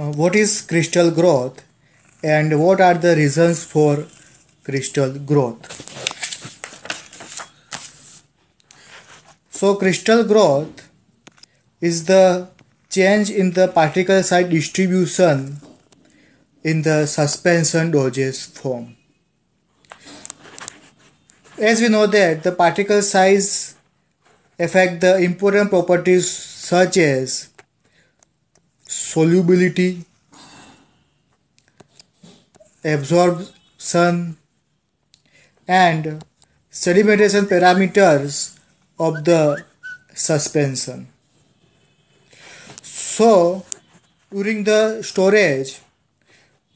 uh, what is crystal growth and what are the reasons for crystal growth. So crystal growth is the change in the particle size distribution in the suspension dosage form. As we know that the particle size affect the important properties such as solubility, absorption and sedimentation parameters of the suspension. So during the storage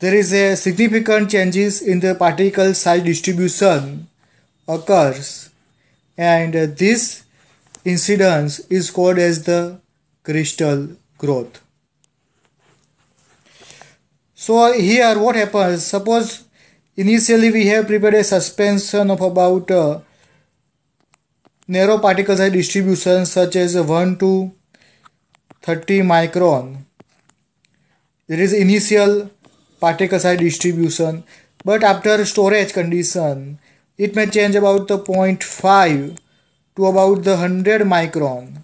there is a significant changes in the particle size distribution occurs and this incidence is called as the crystal growth. So here what happens? Suppose initially we have prepared a suspension of about uh, narrow particle size distribution such as 1 to 30 micron. There is initial particle size distribution but after storage condition it may change about the 0.5 to about the 100 micron.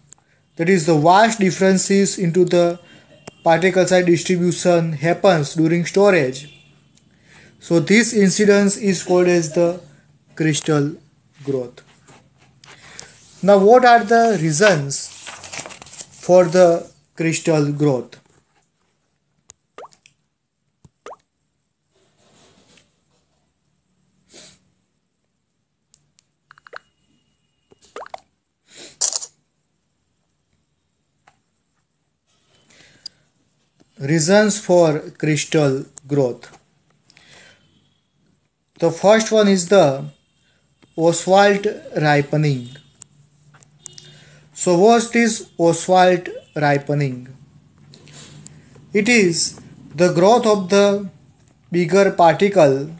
That is the vast differences into the particle size distribution happens during storage. So this incidence is called as the crystal growth. Now what are the reasons for the crystal growth Reasons for crystal growth. The first one is the Ostwald ripening. So what is Ostwald ripening? It is the growth of the bigger particle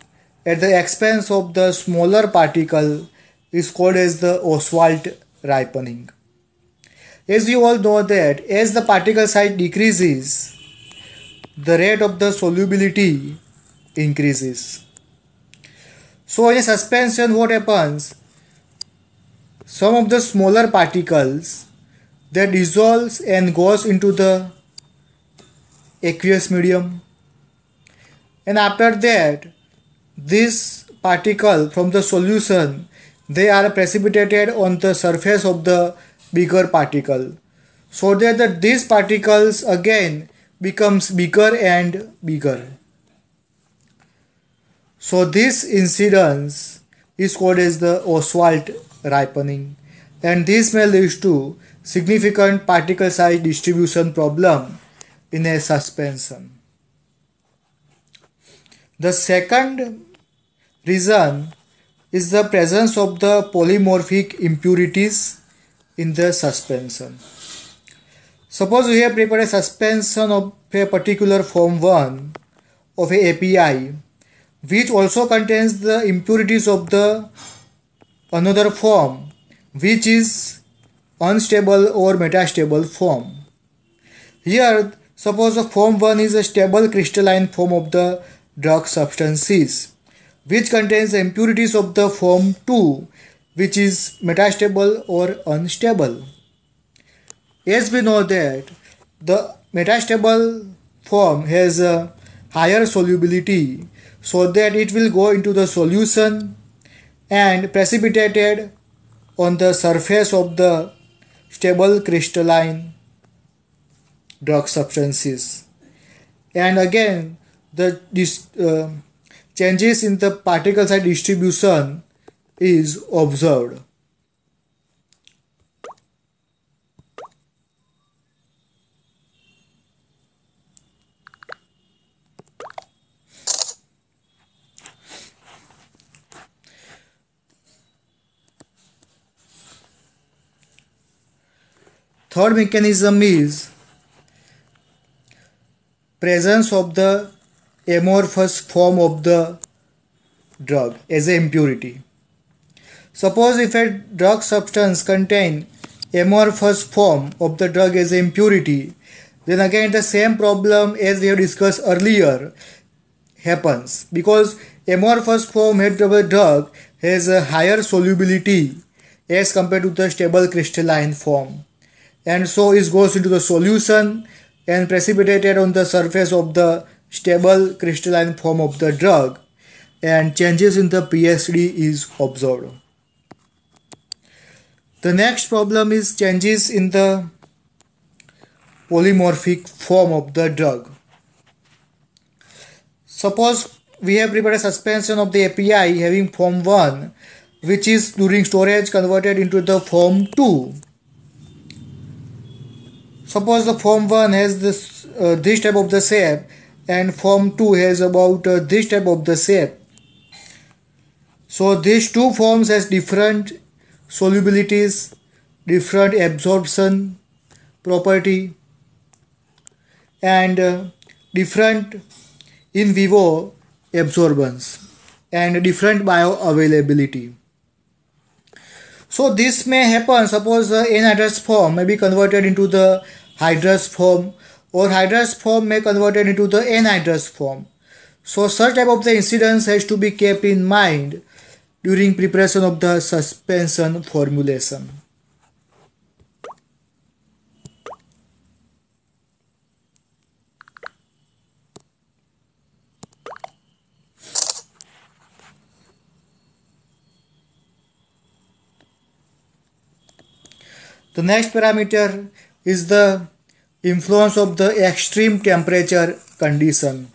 at the expense of the smaller particle is called as the Ostwald ripening. As you all know that as the particle size decreases, the rate of the solubility increases. So in a suspension what happens? Some of the smaller particles that dissolves and goes into the aqueous medium and after that this particle from the solution they are precipitated on the surface of the bigger particle so that the, these particles again becomes bigger and bigger. So this incidence is called as the Ostwald ripening and this may lead to significant particle size distribution problem in a suspension. The second reason is the presence of the polymorphic impurities in the suspension. Suppose we have prepared a suspension of a particular form 1 of a API which also contains the impurities of the another form which is unstable or metastable form. Here suppose the form 1 is a stable crystalline form of the drug substances which contains the impurities of the form 2 which is metastable or unstable as we know that the metastable form has a higher solubility so that it will go into the solution and precipitated on the surface of the stable crystalline drug substances. And again the uh, changes in the particle size distribution is observed Third mechanism is presence of the amorphous form of the drug as an impurity. Suppose if a drug substance contain amorphous form of the drug as a impurity, then again the same problem as we have discussed earlier happens because amorphous form of rubber drug has a higher solubility as compared to the stable crystalline form and so it goes into the solution and precipitated on the surface of the stable crystalline form of the drug and changes in the PSD is observed. The next problem is changes in the polymorphic form of the drug. Suppose we have prepared a suspension of the API having form 1 which is during storage converted into the form 2. Suppose the form 1 has this, uh, this type of the shape and form 2 has about uh, this type of the shape. So these two forms has different solubilities, different absorption property and uh, different in vivo absorbance and different bioavailability. So this may happen suppose the anhydrous form may be converted into the hydrous form or hydrous form may converted into the anhydrous form. So such type of the incidence has to be kept in mind during preparation of the suspension formulation. The next parameter is the influence of the extreme temperature condition.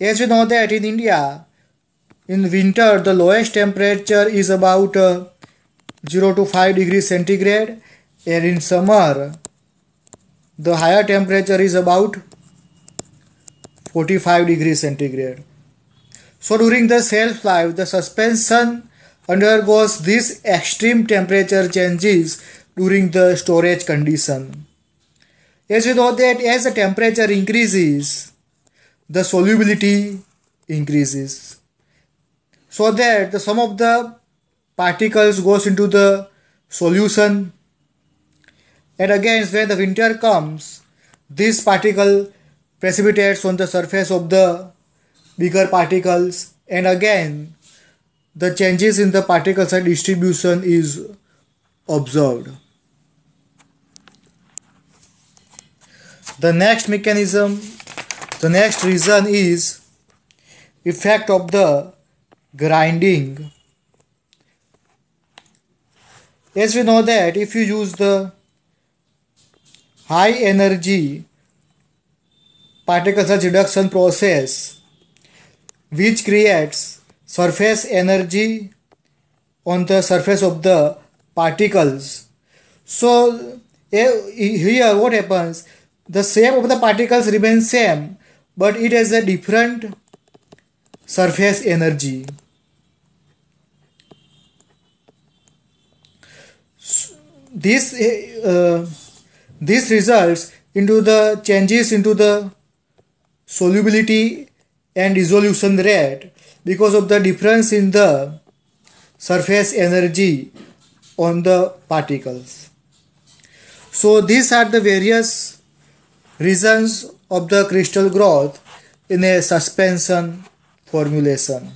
As you know that in India, in winter the lowest temperature is about uh, 0 to 5 degrees centigrade and in summer the higher temperature is about 45 degrees centigrade. So during the shelf life the suspension undergoes these extreme temperature changes during the storage condition. As you know that as the temperature increases, the solubility increases. So that the sum of the particles goes into the solution and again when the winter comes, this particle precipitates on the surface of the bigger particles and again the changes in the particle size distribution is observed. The next mechanism, the next reason is effect of the grinding. As we know that if you use the high energy particle size reduction process which creates surface energy on the surface of the particles. So eh, here what happens? The shape of the particles remains same but it has a different surface energy. This uh, this results into the changes into the solubility and dissolution rate because of the difference in the surface energy on the particles. So these are the various reasons of the crystal growth in a suspension formulation.